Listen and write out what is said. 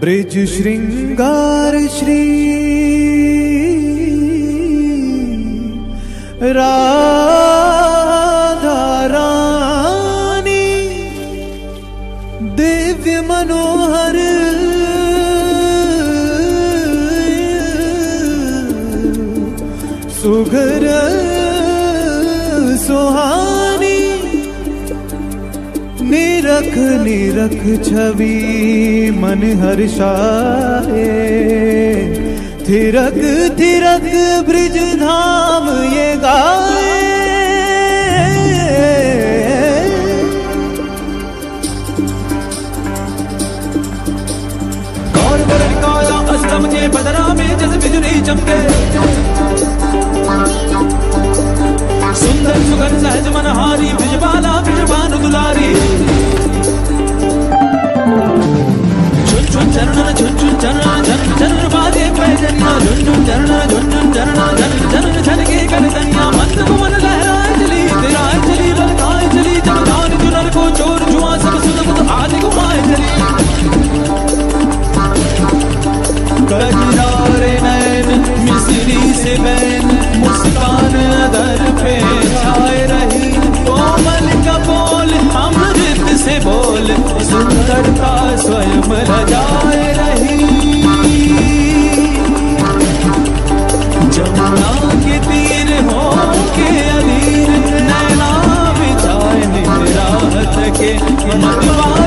Bridge श्रृंगार श्री राधा रानी दिव्य मनोहर सुघर सुहानी निरख निरख छवि मन हर्षाए थिरक थिरक bridge धाम ये गाए झुन झुन चरण झुन झुन बाजे पैजनिया झुन झुन चरण झुन मंद पवन लहराए चली तेराए चली ललकाए को चोर जुआ सब सुध बुध आदि घुमाए चली कजरारे नैन मिसरी से बैन मुस्कान अदर पे स्वयं रजाए रही। जमुना के तीर हो के अधीर नैना बिछाए के मतवा